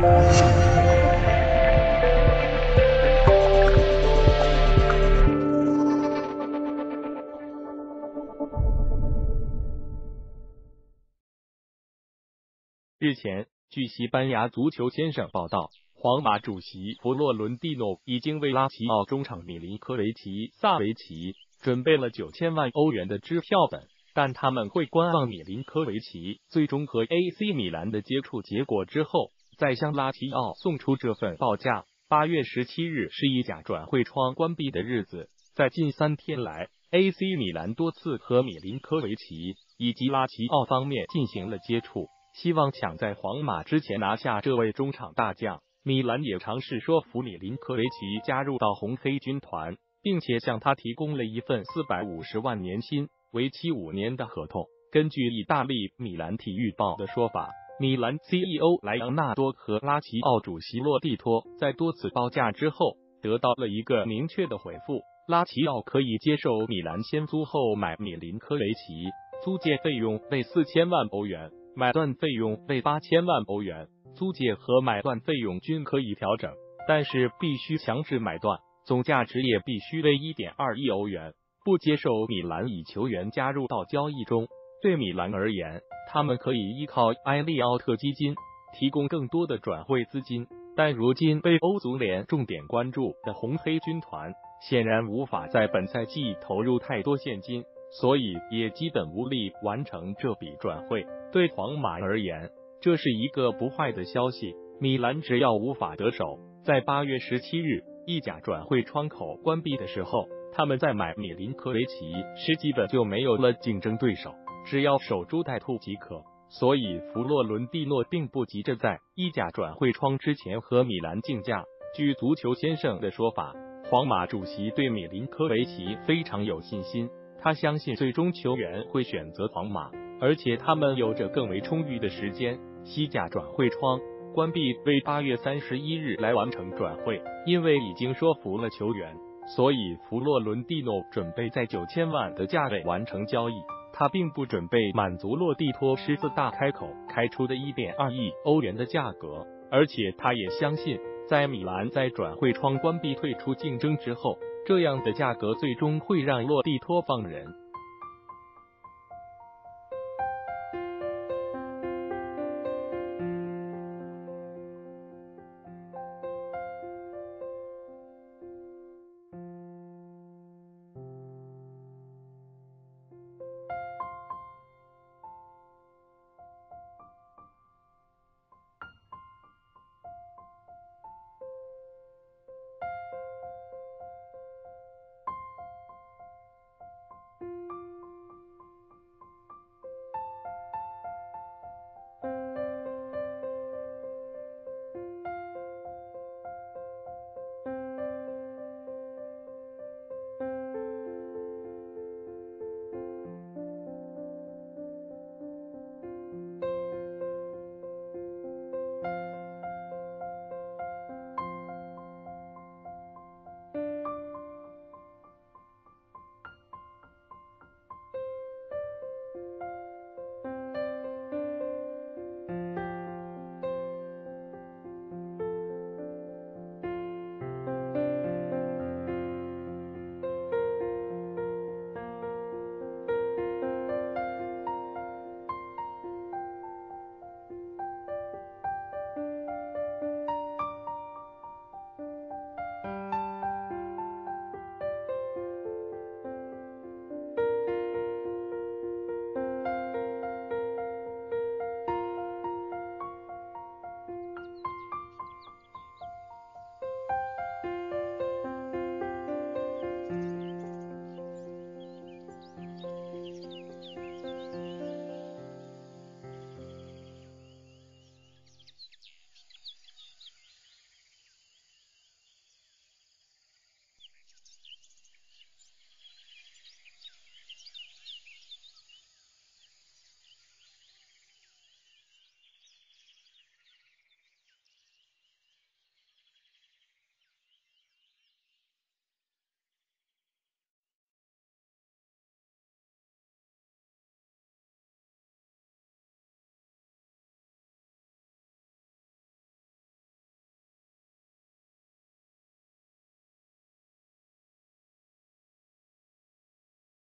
日前，据西班牙足球先生报道，皇马主席弗洛伦蒂诺已经为拉齐奥中场米林科维奇萨维奇准备了九千万欧元的支票本，但他们会观望米林科维奇最终和 AC 米兰的接触结果之后，再向拉齐奥送出这份报价。八月十七日是意甲转会窗关闭的日子，在近三天来，AC 米兰多次和米林科维奇以及拉齐奥方面进行了接触。希望抢在皇马之前拿下这位中场大将。米兰也尝试说服米林科维奇加入到红黑军团，并且向他提供了一份四百五十万年薪、为期五年的合同。根据意大利米兰体育报的说法，米兰 CEO 莱昂纳多和拉齐奥主席洛蒂托在多次报价之后，得到了一个明确的回复：拉齐奥可以接受米兰先租后买米林科维奇，租借费用为四千万欧元。买断费用为八千万欧元，租借和买断费用均可以调整，但是必须强制买断，总价值也必须为一点二亿欧元。不接受米兰以球员加入到交易中。对米兰而言，他们可以依靠埃利奥特基金提供更多的转会资金，但如今被欧足联重点关注的红黑军团显然无法在本赛季投入太多现金，所以也基本无力完成这笔转会。对皇马而言，这是一个不坏的消息。米兰只要无法得手，在八月十七日意甲转会窗口关闭的时候，他们再买米林科维奇是基本就没有了竞争对手，只要守株待兔即可。所以弗洛伦蒂诺并不急着在意甲转会窗之前和米兰竞价。据足球先生的说法，皇马主席对米林科维奇非常有信心，他相信最终球员会选择皇马。而且他们有着更为充裕的时间。西甲转会窗关闭为八月三十一日来完成转会，因为已经说服了球员，所以弗洛伦蒂诺准备在九千万的价位完成交易。他并不准备满足洛蒂托狮子大开口开出的一点二亿欧元的价格，而且他也相信，在米兰在转会窗关闭退出竞争之后，这样的价格最终会让洛蒂托放人。